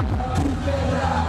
Pedra.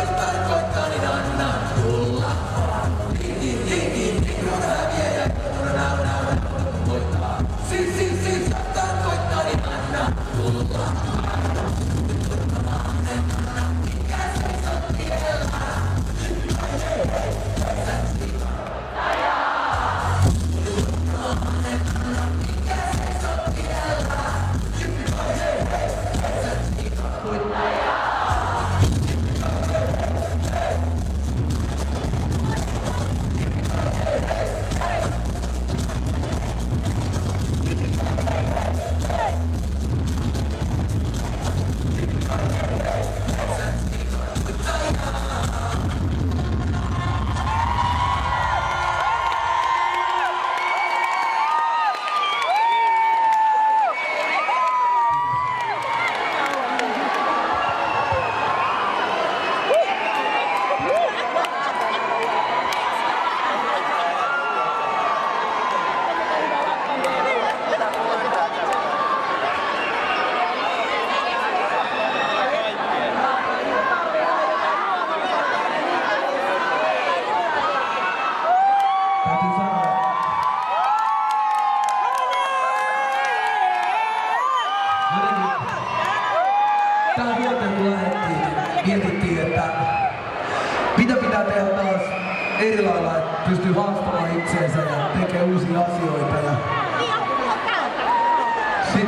सकता है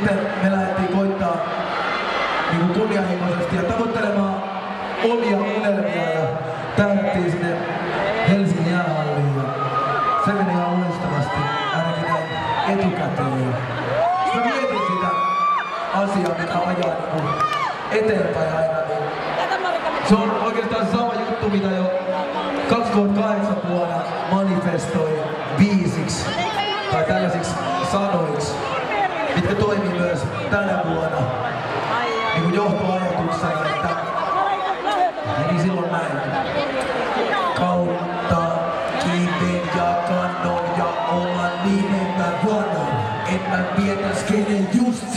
sitten me lähdettiin koittaa niin kunnianhimoisesti ja tavoittelemaan omia unelmia ja tähdettiin sinne Helsingin jäähalliin. Ja se meni ihan loistavasti, ainakin näin etukäteen. Ja mä mietin sitä asiaa, mitä ajaa niin eteenpäin aina. Niin se on oikeastaan sama juttu, mitä jo 2008 vuonna manifestoi biisiksi tai tällaisiksi sanoiksi se toimi myös tänä vuonna niin kuin johtoajatuksena, että meni silloin näin. Kautta kiitin ja kannon ja oman nimen mä vuonna, en mä vietäs kenen just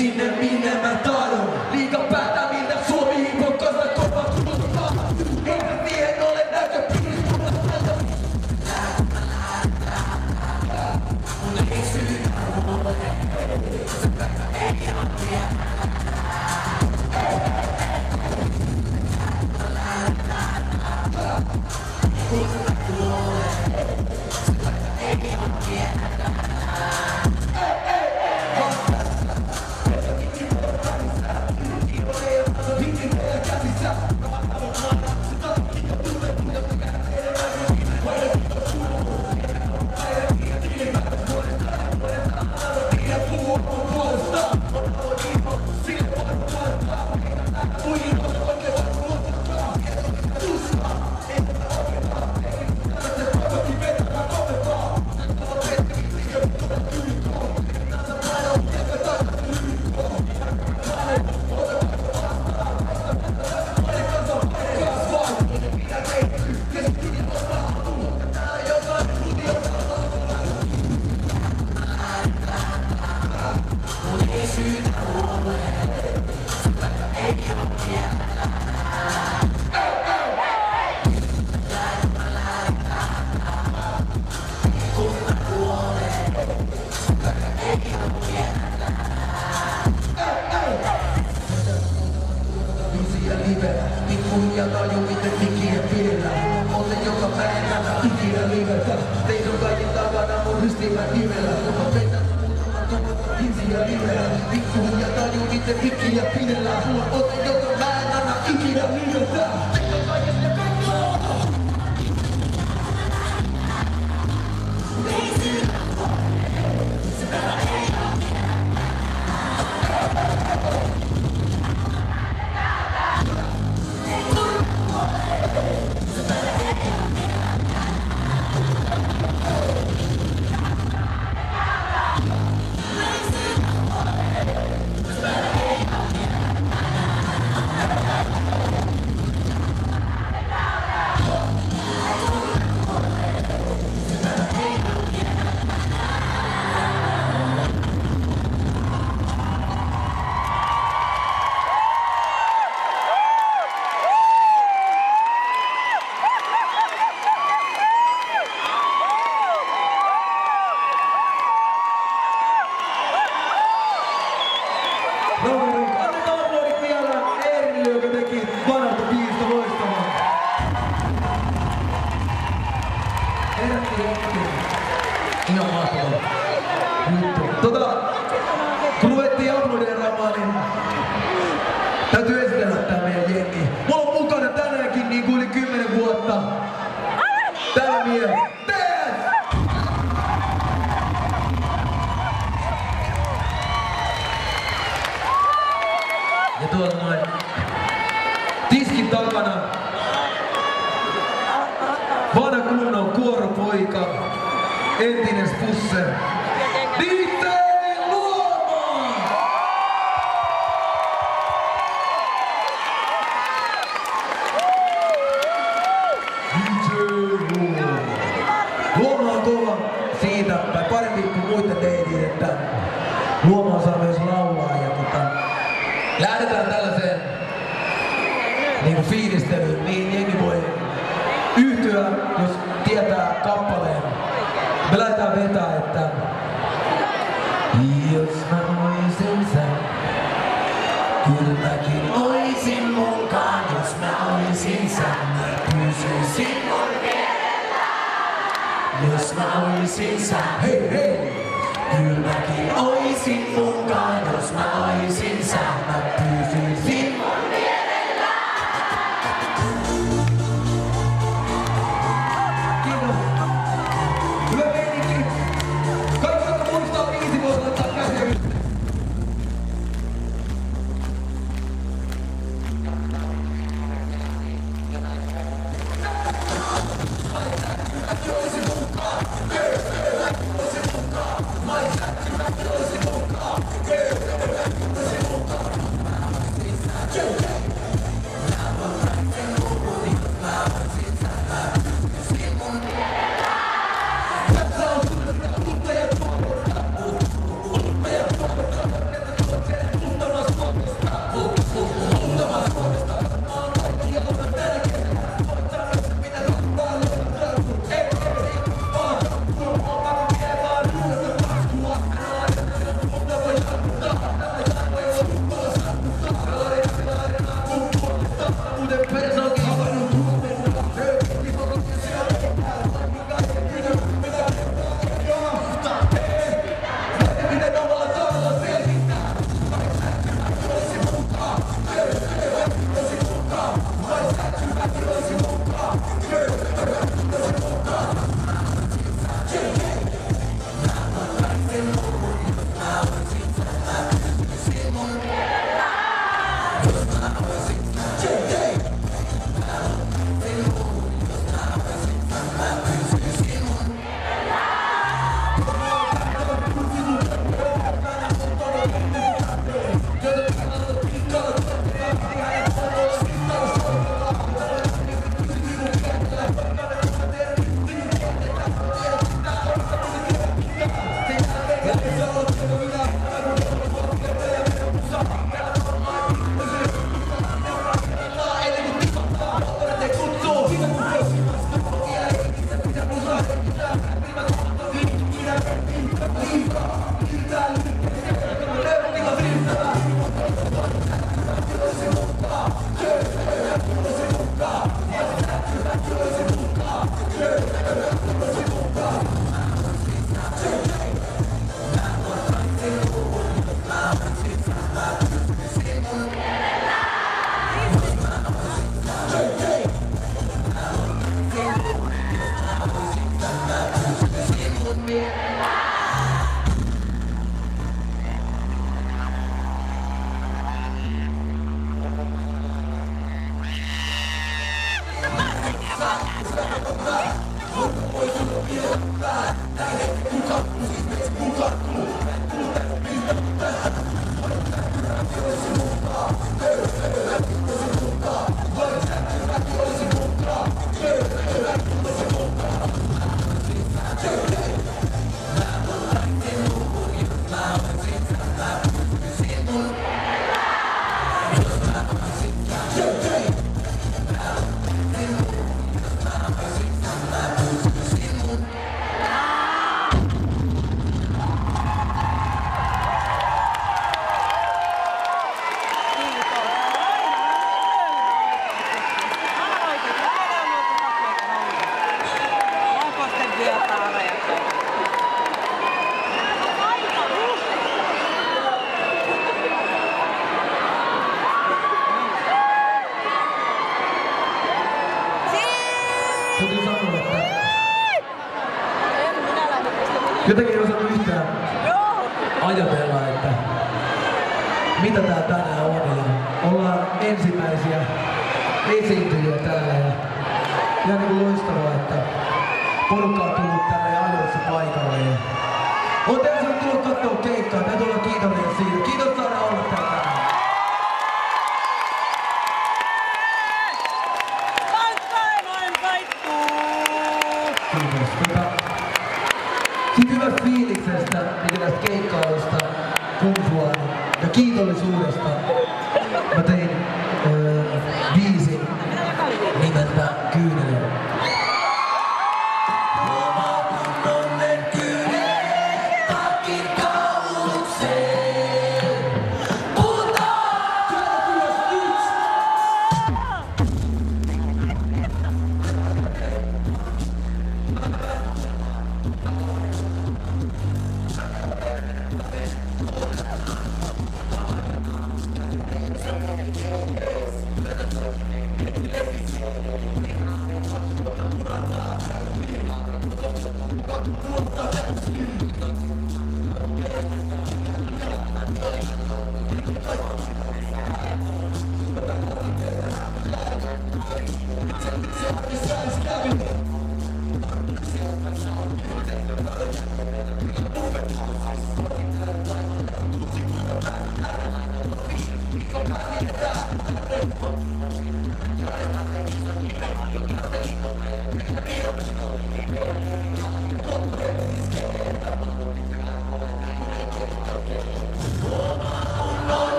Jesu sin värderade Lyssna och i sin sang, hej hej! Gud verkar och i sin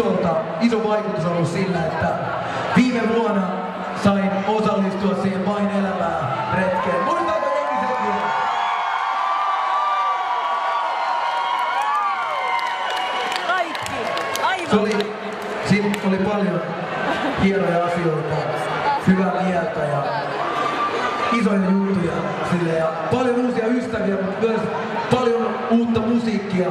isolta, iso vaikutus ollut sillä, että viime vuonna sain osallistua siihen vain elämää retkeen. Muistaako jengi sen? Kaikki. Se Aivan oli, siinä oli paljon hienoja asioita. asioita, hyvää mieltä ja isoja juttuja sille ja paljon uusia ystäviä, mutta myös paljon uutta musiikkia.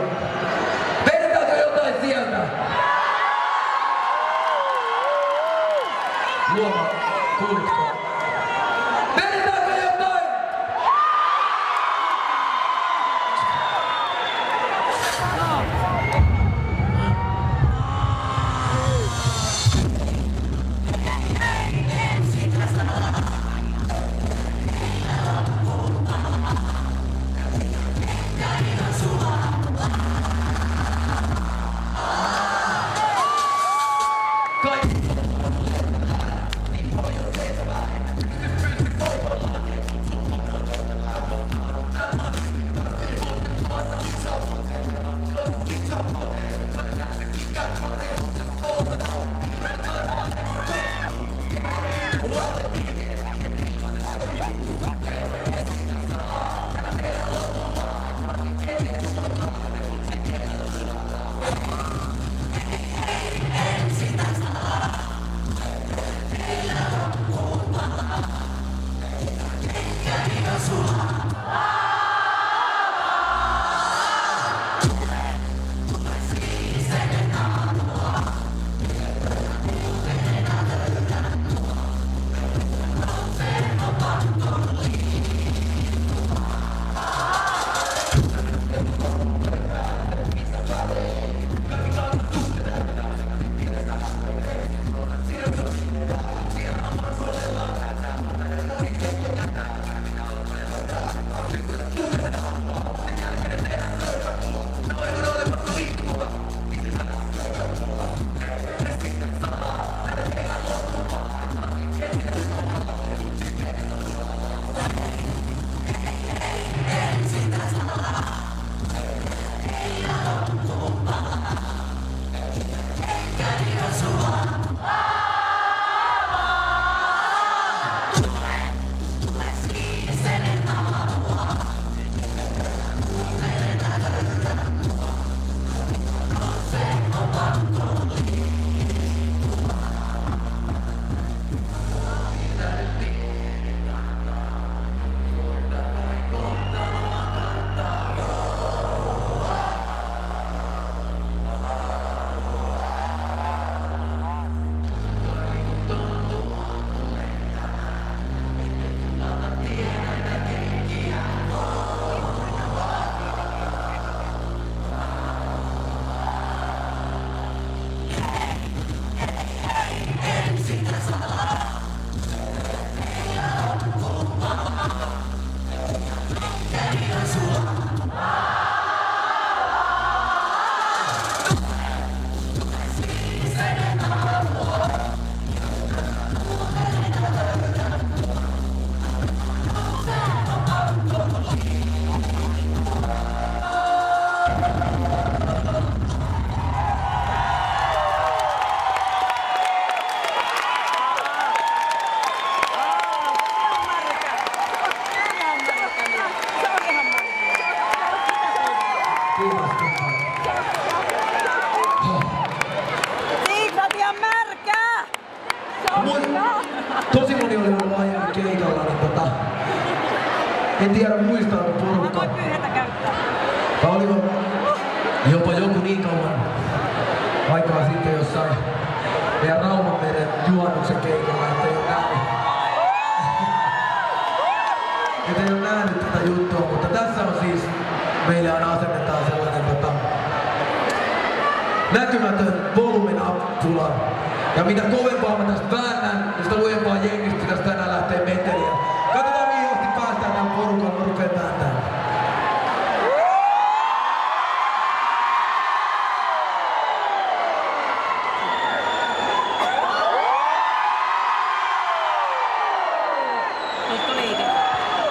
Nyt tuli liike.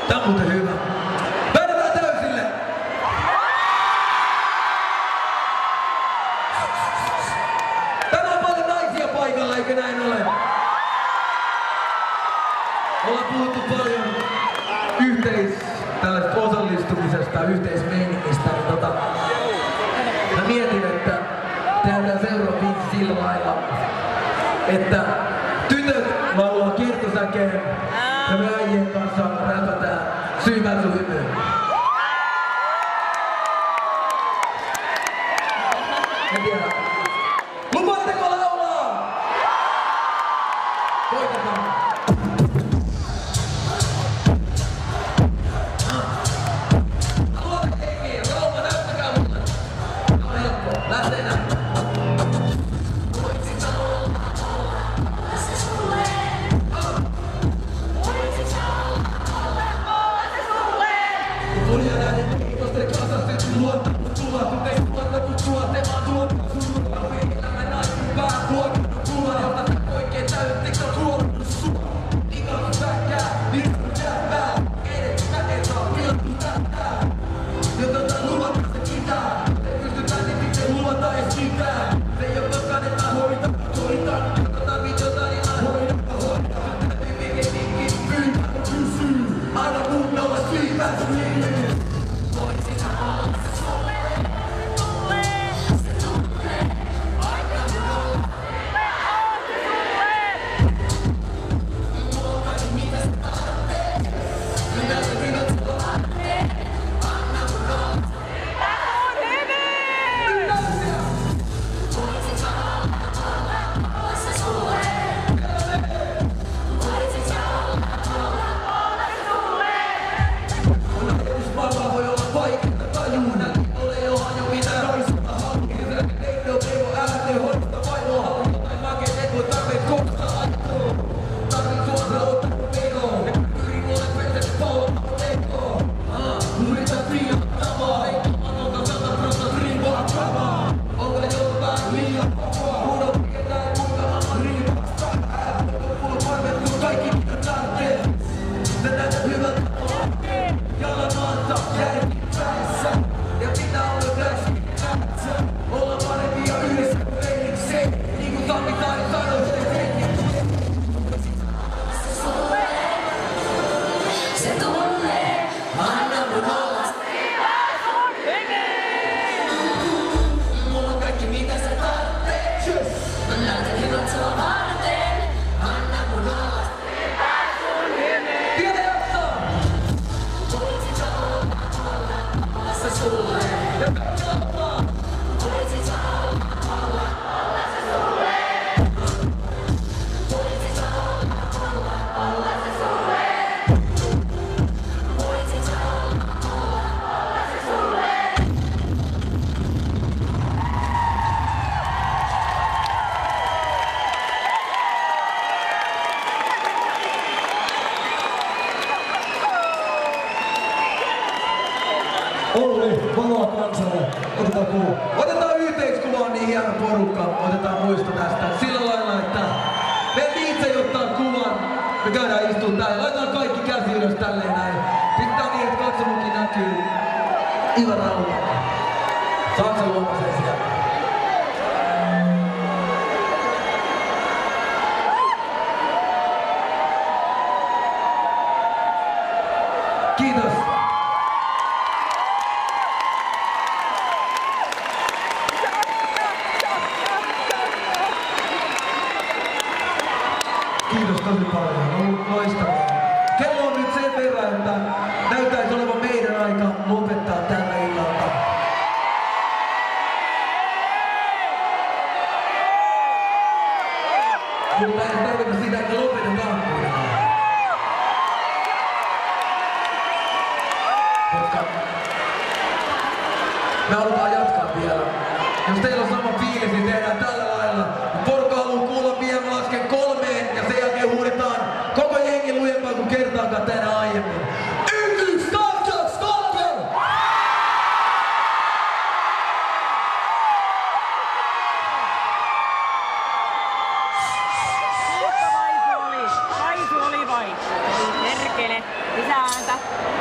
Tää on muuten hyvä. 等一下啊走。